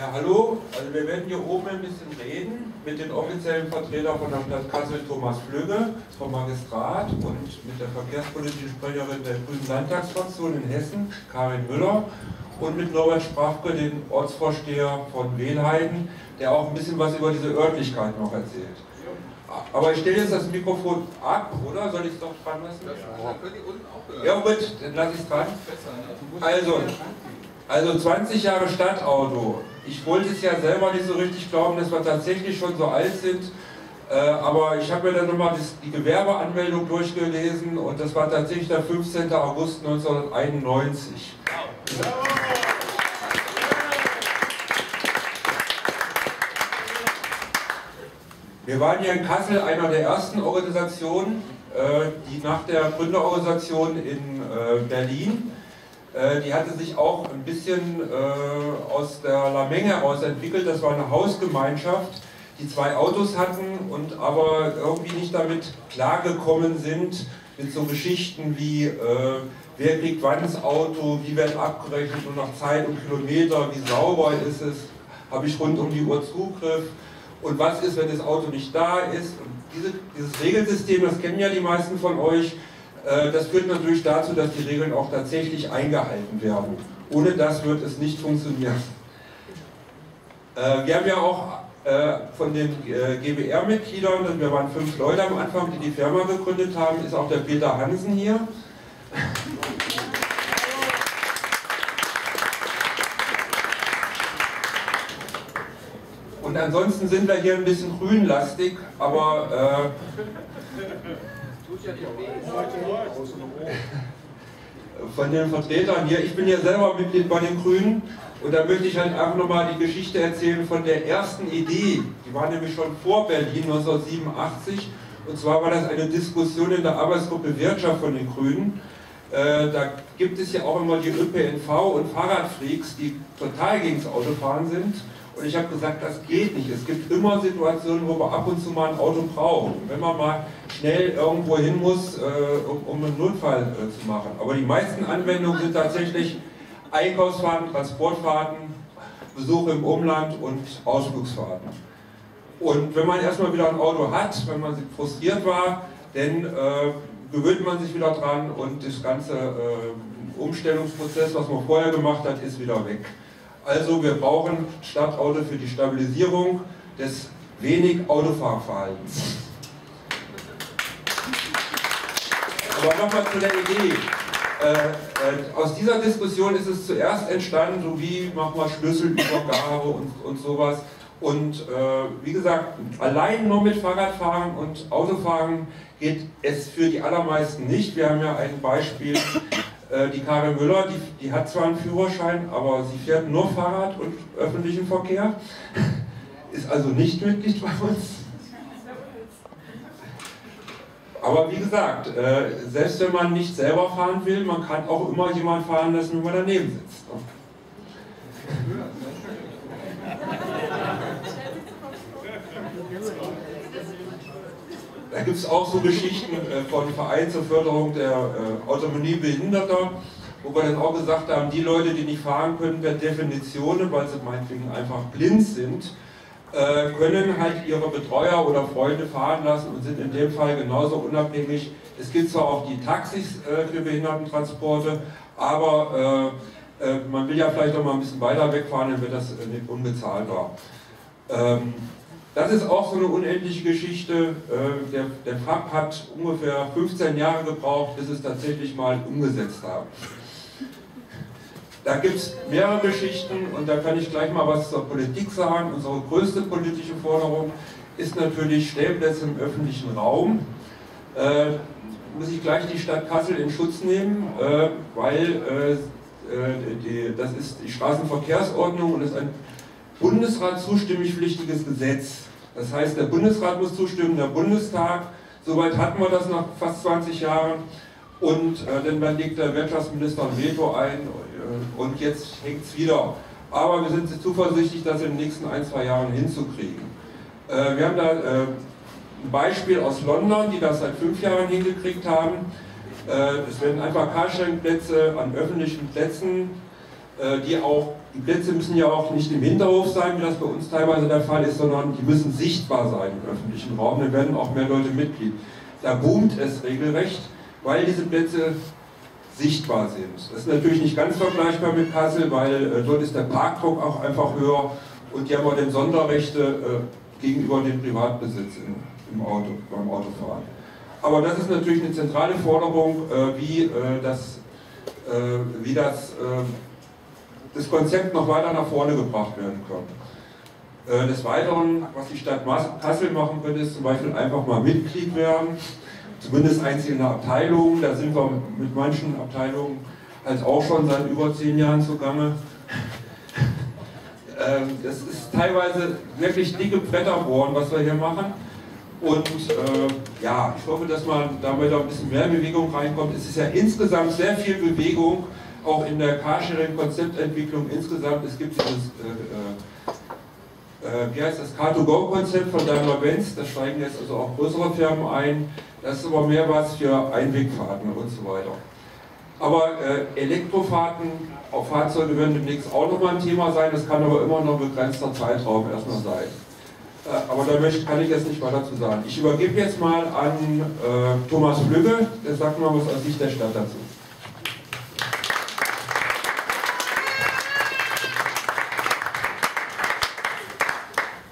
Ja, hallo. Also wir werden hier oben ein bisschen reden mit den offiziellen Vertretern von der Stadt Kassel, Thomas Flügge vom Magistrat und mit der verkehrspolitischen Sprecherin der Grünen Landtagsfraktion in Hessen, Karin Müller, und mit Norbert Sprachke, den Ortsvorsteher von Wehlheiden, der auch ein bisschen was über diese Örtlichkeit noch erzählt. Aber ich stelle jetzt das Mikrofon ab, oder? Soll ich es doch dran lassen? Ja, gut, dann lasse ich es dran. Also, also 20 Jahre Stadtauto. Ich wollte es ja selber nicht so richtig glauben, dass wir tatsächlich schon so alt sind. Äh, aber ich habe mir dann nochmal die Gewerbeanmeldung durchgelesen und das war tatsächlich der 15. August 1991. Wir waren hier in Kassel einer der ersten Organisationen, äh, die nach der Gründerorganisation in äh, Berlin äh, die hatte sich auch ein bisschen äh, aus der Lamenge heraus entwickelt. Das war eine Hausgemeinschaft, die zwei Autos hatten und aber irgendwie nicht damit klargekommen sind, mit so Geschichten wie, äh, wer kriegt wann das Auto, wie wird abgerechnet und nach Zeit und Kilometer, wie sauber ist es, habe ich rund um die Uhr Zugriff und was ist, wenn das Auto nicht da ist. Und diese, dieses Regelsystem, das kennen ja die meisten von euch, das führt natürlich dazu, dass die Regeln auch tatsächlich eingehalten werden. Ohne das wird es nicht funktionieren. Äh, wir haben ja auch äh, von den GBR-Mitgliedern, wir waren fünf Leute am Anfang, die die Firma gegründet haben, ist auch der Peter Hansen hier. Und ansonsten sind wir hier ein bisschen grünlastig, aber äh, von den Vertretern hier. Ich bin ja selber Mitglied bei den Grünen und da möchte ich halt einfach nochmal die Geschichte erzählen von der ersten Idee. Die war nämlich schon vor Berlin 1987 und zwar war das eine Diskussion in der Arbeitsgruppe Wirtschaft von den Grünen. Äh, da gibt es ja auch immer die ÖPNV und Fahrradfreaks, die total gegen das Autofahren sind. Und ich habe gesagt, das geht nicht. Es gibt immer Situationen, wo wir ab und zu mal ein Auto brauchen. Wenn man mal schnell irgendwo hin muss, äh, um, um, einen Notfall äh, zu machen. Aber die meisten Anwendungen sind tatsächlich Einkaufsfahrten, Transportfahrten, Besuche im Umland und Ausflugsfahrten. Und wenn man erstmal wieder ein Auto hat, wenn man frustriert war, dann äh, gewöhnt man sich wieder dran und das ganze äh, Umstellungsprozess, was man vorher gemacht hat, ist wieder weg. Also wir brauchen Stadtauto für die Stabilisierung des wenig Autofahrverhaltens. Aber nochmal zu der Idee. Äh, äh, aus dieser Diskussion ist es zuerst entstanden, so wie machen wir Schlüsselübergabe und, und sowas. Und äh, wie gesagt, allein nur mit Fahrradfahren und Autofahren geht es für die allermeisten nicht. Wir haben ja ein Beispiel die Karin Müller, die, die, hat zwar einen Führerschein, aber sie fährt nur Fahrrad und öffentlichen Verkehr, ist also nicht Mitglied bei uns. Aber wie gesagt, äh, selbst wenn man nicht selber fahren will, man kann auch immer jemanden fahren lassen, wenn man daneben sitzt. Da gibt es auch so Geschichten äh, von Verein zur Förderung der äh, Autonomie Behinderter, wo wir dann auch gesagt haben, die Leute, die nicht fahren können, per Definition, weil sie meinetwegen einfach blind sind, äh, können halt ihre Betreuer oder Freunde fahren lassen und sind in dem Fall genauso unabhängig. Es gibt zwar auch die Taxis für Behindertentransporte, aber man will ja vielleicht noch mal ein bisschen weiter wegfahren, dann wird das unbezahlbar. Ähm, das ist auch so eine unendliche Geschichte. Äh, der, der FAB hat ungefähr 15 Jahre gebraucht, bis es tatsächlich mal umgesetzt haben. Da gibt es mehrere Geschichten und da kann ich gleich mal was zur Politik sagen. Unsere größte politische Forderung ist natürlich Stellplätze im öffentlichen Raum. Äh, muss ich gleich die Stadt Kassel in Schutz nehmen, äh, weil äh, äh die, das ist die Straßenverkehrsordnung und ist ein Bundesrat zustimmungspflichtiges Gesetz. Das heißt, der Bundesrat muss zustimmen, der Bundestag. Soweit hatten wir das nach fast 20 Jahren. Und äh, dann legt der Wirtschaftsminister ein Veto ein äh, und jetzt hängt es wieder. Aber wir sind zuversichtlich, das in den nächsten ein, zwei Jahren hinzukriegen. Äh, wir haben da äh, ein Beispiel aus London, die das seit fünf Jahren hingekriegt haben. Äh, es werden einfach Carsharing-Plätze an öffentlichen Plätzen, die auch die Plätze müssen ja auch nicht im Hinterhof sein, wie das bei uns teilweise der Fall ist, sondern die müssen sichtbar sein im öffentlichen Raum, dann werden auch mehr Leute Mitglied. Da boomt es regelrecht, weil diese Plätze sichtbar sind. Das ist natürlich nicht ganz vergleichbar mit Kassel, weil äh, dort ist der Parkdruck auch einfach höher und die haben auch den Sonderrechte äh, gegenüber dem Privatbesitz im Auto, beim Autofahren. Aber das ist natürlich eine zentrale Forderung, äh, wie, das, wie das, das Konzept noch weiter nach vorne gebracht werden kann. Des Weiteren, was die Stadt Kassel machen könnte, ist zum Beispiel einfach mal Mitglied werden zumindest einzelne Abteilungen. Da sind wir mit manchen Abteilungen als auch schon seit über zehn Jahren zugange. Ähm, das ist teilweise wirklich dicke Bretter bohren, was wir hier machen. Und äh, ja, ich hoffe, dass man damit ein bisschen mehr Bewegung reinkommt. Es ist ja insgesamt sehr viel Bewegung, auch in der Carsharing-Konzeptentwicklung insgesamt. Es gibt dieses, äh, äh, äh wie heißt das, Car2Go-Konzept von Daimler-Benz, da steigen jetzt also auch größere Firmen ein. Das ist aber mehr was für Einwegfahrten und so weiter. Aber äh, Elektrofahrten auf Fahrzeuge werden demnächst auch nochmal ein Thema sein. Das kann aber immer noch begrenzter Zeitraum erstmal sein. Äh, aber da kann ich jetzt nicht weiter zu sagen. Ich übergebe jetzt mal an äh, Thomas Flügge, der sagt mal was aus Sicht der Stadt dazu.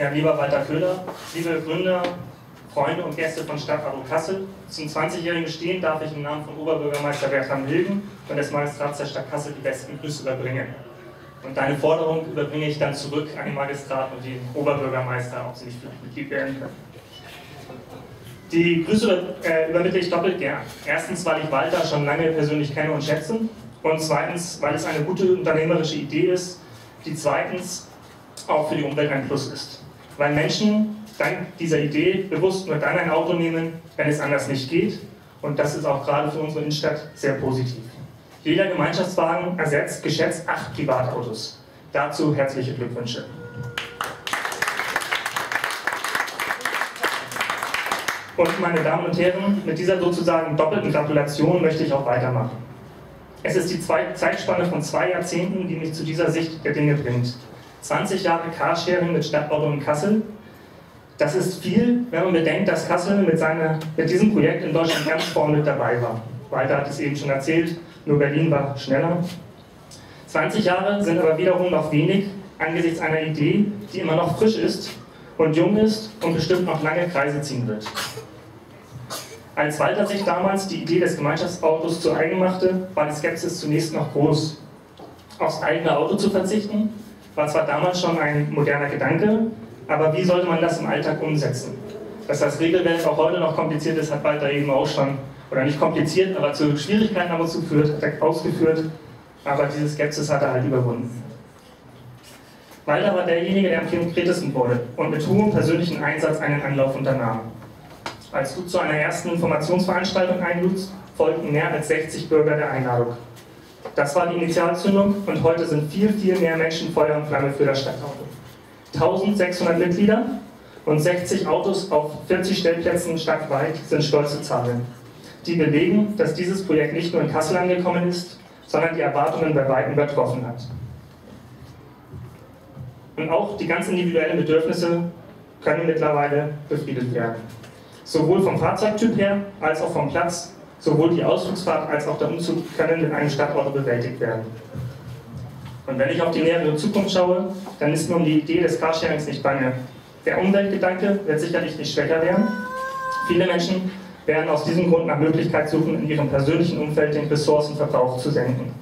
Ja, lieber Walter Köhler, liebe Gründer, Freunde und Gäste von Stadt Abo Kassel. Zum 20-jährigen Bestehen darf ich im Namen von Oberbürgermeister Bertram Hilgen und des Magistrats der Stadt Kassel die besten Grüße überbringen. Und deine Forderung überbringe ich dann zurück an den Magistrat und den Oberbürgermeister, ob sie nicht vielleicht Mitglied werden können. Die Grüße äh, übermittle ich doppelt gern. Erstens, weil ich Walter schon lange persönlich kenne und schätze. Und zweitens, weil es eine gute unternehmerische Idee ist, die zweitens auch für die Umwelt ein Plus ist. Weil Menschen dank dieser Idee bewusst nur dann ein Auto nehmen, wenn es anders nicht geht. Und das ist auch gerade für unsere Innenstadt sehr positiv. Jeder Gemeinschaftswagen ersetzt geschätzt acht Privatautos. Dazu herzliche Glückwünsche. Und meine Damen und Herren, mit dieser sozusagen doppelten Gratulation möchte ich auch weitermachen. Es ist die Zeitspanne von zwei Jahrzehnten, die mich zu dieser Sicht der Dinge bringt. 20 Jahre Carsharing mit Stadtauto in Kassel, das ist viel, wenn man bedenkt, dass Kassel mit, seiner, mit diesem Projekt in Deutschland ganz vorne mit dabei war. Walter hat es eben schon erzählt, nur Berlin war schneller. 20 Jahre sind aber wiederum noch wenig angesichts einer Idee, die immer noch frisch ist und jung ist und bestimmt noch lange Kreise ziehen wird. Als Walter sich damals die Idee des Gemeinschaftsautos zu eigen machte, war die Skepsis zunächst noch groß. Aufs eigene Auto zu verzichten, war zwar damals schon ein moderner Gedanke, aber wie sollte man das im Alltag umsetzen? Dass das Regelwerk auch heute noch kompliziert ist, hat Walter eben auch schon, oder nicht kompliziert, aber zu Schwierigkeiten aber zuführt, ausgeführt, aber diese Skepsis hat er halt überwunden. Walter war derjenige, der am konkretesten wurde und mit hohem persönlichen Einsatz einen Anlauf unternahm. Als du zu einer ersten Informationsveranstaltung einludst, folgten mehr als 60 Bürger der Einladung. Das war die Initialzündung und heute sind viel, viel mehr Menschen Feuer und Flamme für das Stadtauto. 1600 Mitglieder und 60 Autos auf 40 Stellplätzen stadtweit sind stolze Zahlen. Die belegen, dass dieses Projekt nicht nur in Kassel angekommen ist, sondern die Erwartungen bei weitem übertroffen hat. Und auch die ganz individuellen Bedürfnisse können mittlerweile befriedet werden. Sowohl vom Fahrzeugtyp her als auch vom Platz, sowohl die Ausflugsfahrt als auch der Umzug können in einem Stadtauto bewältigt werden. Und wenn ich auf die nähere Zukunft schaue, dann ist nun die Idee des Carsharings nicht bange. Der Umweltgedanke wird sicherlich nicht schwächer werden. Viele Menschen werden aus diesem Grund nach Möglichkeit suchen, in ihrem persönlichen Umfeld den Ressourcenverbrauch zu senken.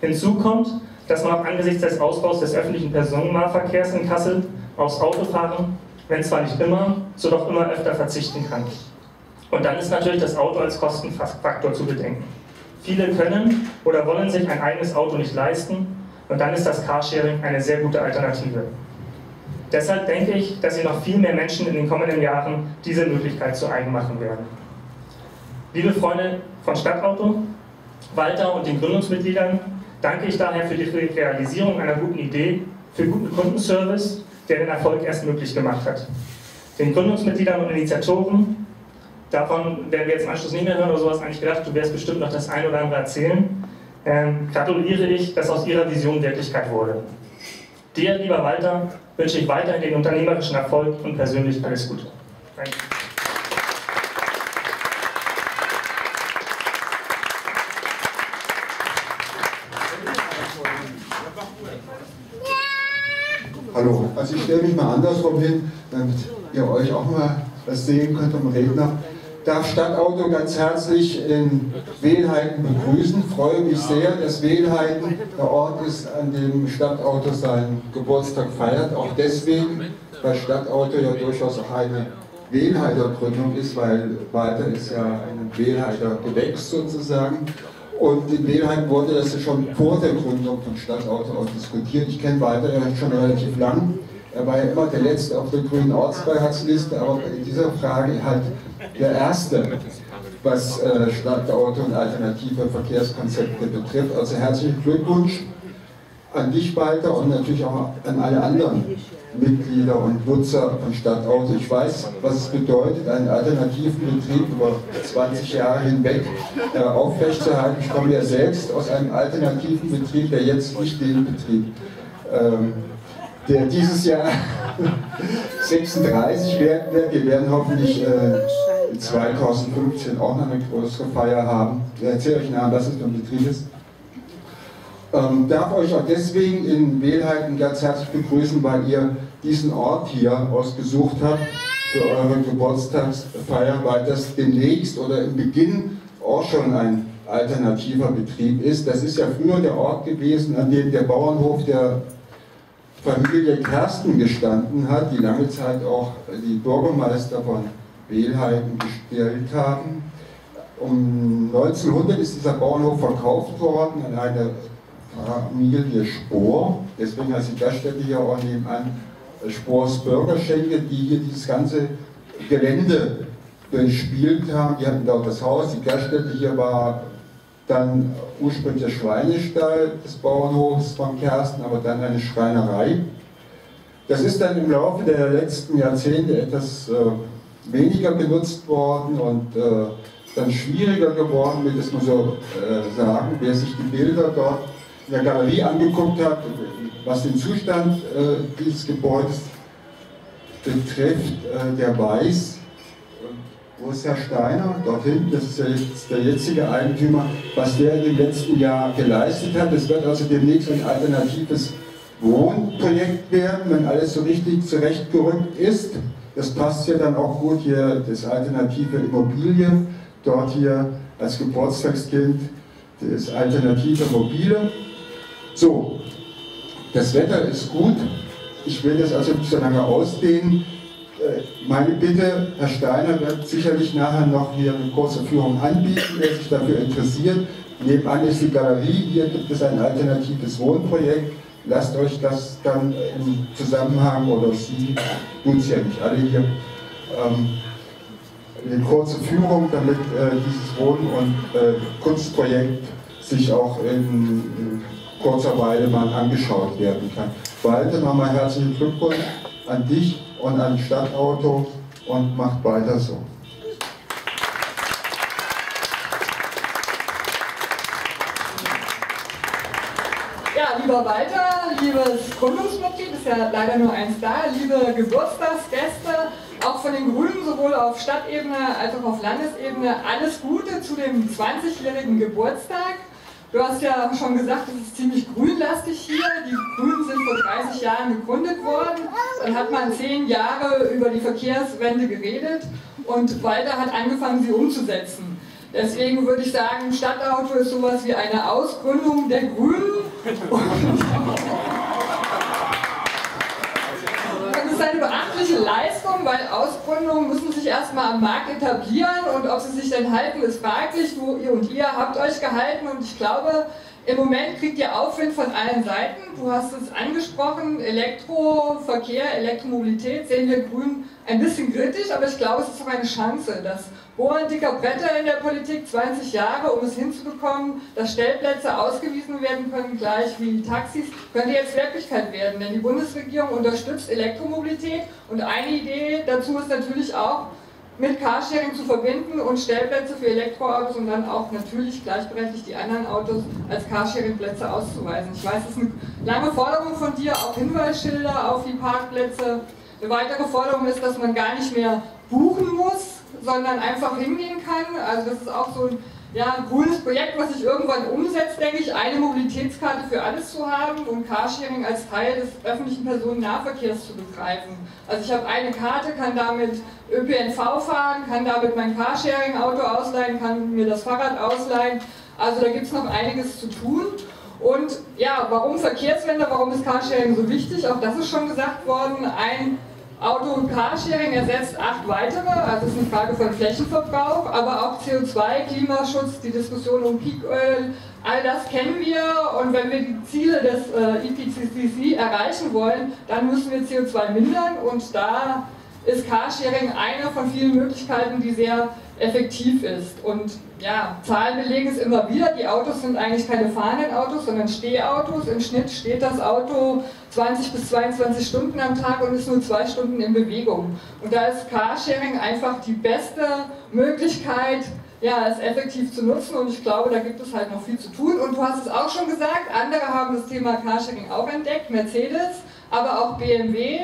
Hinzu kommt, dass man auch angesichts des Ausbaus des öffentlichen Personennahverkehrs in Kassel aufs Autofahren, wenn zwar nicht immer, so doch immer öfter verzichten kann. Und dann ist natürlich das Auto als Kostenfaktor zu bedenken. Viele können oder wollen sich ein eigenes Auto nicht leisten und dann ist das Carsharing eine sehr gute Alternative. Deshalb denke ich, dass sich noch viel mehr Menschen in den kommenden Jahren diese Möglichkeit zu eigen machen werden. Liebe Freunde von Stadtauto, Walter und den Gründungsmitgliedern danke ich daher für die Realisierung einer guten Idee, für guten Kundenservice, der den Erfolg erst möglich gemacht hat. Den Gründungsmitgliedern und Initiatoren, davon werden wir jetzt im Anschluss nicht mehr hören oder sowas, eigentlich gedacht, du wirst bestimmt noch das ein oder andere erzählen ähm, gratuliere ich, dass aus Ihrer Vision Wirklichkeit wurde. Dir, lieber Walter, wünsche ich weiterhin den unternehmerischen Erfolg und persönlich alles Gute. Danke. Hallo, also ich stelle mich mal andersrum hin, damit ihr euch auch mal was sehen könnt am Redner. Darf Stadtauto ganz herzlich in Wehlheiten begrüßen. Freue mich sehr, dass Wehlheiten der Ort ist, an dem Stadtauto seinen Geburtstag feiert. Auch deswegen, weil Stadtauto ja durchaus auch eine Wehlheiter Gründung ist, weil Walter ist ja ein Wehlheiter Gewächs sozusagen. Und in Wehlheim wurde das ja schon vor der Gründung von Stadtauto auch diskutiert. Ich kenne Walter ja schon relativ lang. Er war ja immer der Letzte auf der grünen Ortsbeiratsliste, aber in dieser Frage halt der Erste, was äh, Stadtauto und alternative Verkehrskonzepte betrifft. Also herzlichen Glückwunsch an dich, Walter, und natürlich auch an alle anderen Mitglieder und Nutzer von Stadtauto. Ich weiß, was es bedeutet, einen alternativen Betrieb über 20 Jahre hinweg äh, aufrechtzuerhalten. Ich komme ja selbst aus einem alternativen Betrieb, der jetzt nicht den Betrieb, ähm, der dieses Jahr 36 werden wird. Wir werden hoffentlich äh, 2015 auch noch eine größere Feier haben. Ich erzähle euch nachher, was es für ein Betrieb ist. Ähm, darf euch auch deswegen in Wählheiten ganz herzlich begrüßen, weil ihr diesen Ort hier ausgesucht habt für eure Geburtstagsfeier, weil das demnächst oder im Beginn auch schon ein alternativer Betrieb ist. Das ist ja früher der Ort gewesen, an dem der Bauernhof der Familie Kersten gestanden hat, die lange Zeit auch die Bürgermeister von Wehlheiten gestellt haben. Um 1900 ist dieser Bauernhof verkauft worden an eine Familie Spohr, deswegen heißt die Gaststätte hier auch nebenan Spors Bürgerschenke, die hier dieses ganze Gelände bespielt haben. Die hatten dort das Haus, die Gaststätte hier war dann ursprünglich der Schweinestall des Bauernhofs von Kersten, aber dann eine Schreinerei. Das ist dann im Laufe der letzten Jahrzehnte etwas äh, weniger genutzt worden und äh, dann schwieriger geworden, will das mal so äh, sagen. Wer sich die Bilder dort in der Galerie angeguckt hat, was den Zustand äh, dieses Gebäudes betrifft, äh, der weiß, wo ist Herr Steiner? Dort hinten, das ist ja der jetzige Eigentümer, was der in den letzten Jahren geleistet hat. Es wird also demnächst ein alternatives Wohnprojekt werden, wenn alles so richtig zurechtgerückt ist. Das passt ja dann auch gut hier, das alternative Immobilie, dort hier als Geburtstagskind das alternative Mobile. So, das Wetter ist gut. Ich will das also nicht so lange ausdehnen. Äh, meine Bitte, Herr Steiner wird sicherlich nachher noch hier eine kurze Führung anbieten, wer sich dafür interessiert. Nebenan ist die Galerie, hier gibt es ein alternatives Wohnprojekt. Lasst euch das dann im Zusammenhang, oder Sie, tun es ja nicht alle hier, ähm, eine kurze Führung, damit äh, dieses Wohn- und äh, Kunstprojekt sich auch in, kurzer Weile mal angeschaut werden kann. Walter, nochmal herzlichen Glückwunsch an dich und an Stadtauto und macht weiter so. Ja, lieber Walter, liebes Gründungsmitglied, ist ja leider nur eins da, liebe Geburtstagsgäste, auch von den Grünen sowohl auf Stadtebene als auch auf Landesebene, alles Gute zu dem 20-jährigen Geburtstag. Du hast ja schon gesagt, es ist ziemlich grünlastig hier. Die Grünen sind vor 30 Jahren gegründet worden. Dann hat man zehn Jahre über die Verkehrswende geredet und Walter hat angefangen, sie umzusetzen. Deswegen würde ich sagen, Stadtauto ist sowas wie eine Ausgründung der Grünen. ist beachtliche Leistung, weil Ausgründungen müssen sich erstmal am Markt etablieren und ob sie sich denn halten, ist fraglich. Du ihr und ihr habt euch gehalten und ich glaube, im Moment kriegt ihr Aufwind von allen Seiten. Du hast es angesprochen, Elektroverkehr, Elektromobilität sehen wir Grünen ein bisschen kritisch, aber ich glaube, es ist auch eine Chance. Das Bohren dicker Bretter in der Politik, 20 Jahre, um es hinzubekommen, dass Stellplätze ausgewiesen werden können, gleich wie Taxis, könnte jetzt Wirklichkeit werden. Denn die Bundesregierung unterstützt Elektromobilität und eine Idee dazu ist natürlich auch, mit Carsharing zu verbinden und Stellplätze für Elektroautos und dann auch natürlich gleichberechtigt die anderen Autos als Carsharing-Plätze auszuweisen. Ich weiß, es ist eine lange Forderung von dir, auch Hinweisschilder auf die Parkplätze. Eine weitere Forderung ist, dass man gar nicht mehr buchen muss, sondern einfach hingehen kann. Also das ist auch so ein ja, ein cooles Projekt, was sich irgendwann umsetzt, denke ich, eine Mobilitätskarte für alles zu haben und Carsharing als Teil des öffentlichen Personennahverkehrs zu begreifen. Also ich habe eine Karte, kann damit ÖPNV fahren, kann damit mein Carsharing-Auto ausleihen, kann mir das Fahrrad ausleihen. Also da gibt es noch einiges zu tun. Und ja, warum Verkehrswende, warum ist Carsharing so wichtig? Auch das ist schon gesagt worden. Ein Auto- und Carsharing ersetzt acht weitere, also es ist eine Frage von Flächenverbrauch, aber auch CO2, Klimaschutz, die Diskussion um Peaköl, all das kennen wir. Und wenn wir die Ziele des äh, IPCC erreichen wollen, dann müssen wir CO2 mindern. Und da ist Carsharing eine von vielen Möglichkeiten, die sehr effektiv ist. Und ja, Zahlen belegen es immer wieder, die Autos sind eigentlich keine fahrenden Autos, sondern Stehautos. Im Schnitt steht das Auto 20 bis 22 Stunden am Tag und ist nur zwei Stunden in Bewegung. Und da ist Carsharing einfach die beste Möglichkeit, ja, es effektiv zu nutzen und ich glaube, da gibt es halt noch viel zu tun. Und du hast es auch schon gesagt, andere haben das Thema Carsharing auch entdeckt, Mercedes, aber auch BMW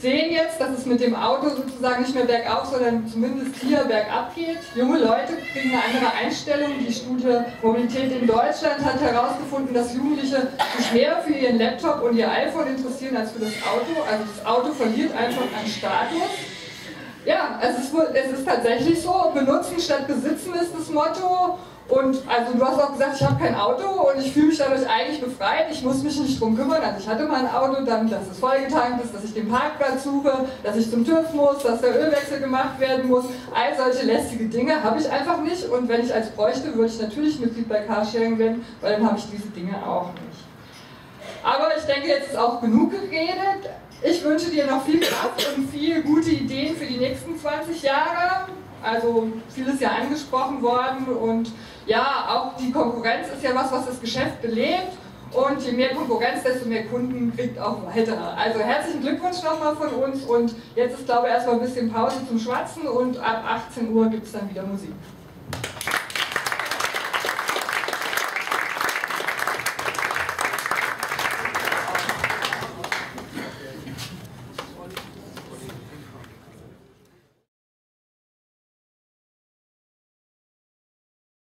sehen jetzt, dass es mit dem Auto sozusagen nicht mehr bergauf, sondern zumindest hier bergab geht. Junge Leute kriegen eine andere Einstellung. Die Studie Mobilität in Deutschland hat herausgefunden, dass Jugendliche sich mehr für ihren Laptop und ihr iPhone interessieren als für das Auto. Also das Auto verliert einfach an Status. Ja, es ist, es ist tatsächlich so, benutzen statt besitzen ist das Motto. Und also du hast auch gesagt, ich habe kein Auto und ich fühle mich dadurch eigentlich befreit. Ich muss mich nicht drum kümmern. Also ich hatte mal ein Auto, dann, dass es vollgetankt ist, dass ich den Parkplatz suche, dass ich zum TÜV muss, dass der Ölwechsel gemacht werden muss. All solche lästige Dinge habe ich einfach nicht. Und wenn ich als bräuchte, würde ich natürlich Mitglied bei Carsharing werden, weil dann habe ich diese Dinge auch nicht. Aber ich denke, jetzt ist auch genug geredet. Ich wünsche dir noch viel Kraft und viele gute Ideen für die nächsten 20 Jahre. Also vieles ja angesprochen worden und ja, auch die Konkurrenz ist ja was, was das Geschäft belebt. Und je mehr Konkurrenz, desto mehr Kunden kriegt auch weitere. Also herzlichen Glückwunsch nochmal von uns und jetzt ist glaube ich erstmal ein bisschen Pause zum Schwatzen und ab 18 Uhr gibt es dann wieder Musik.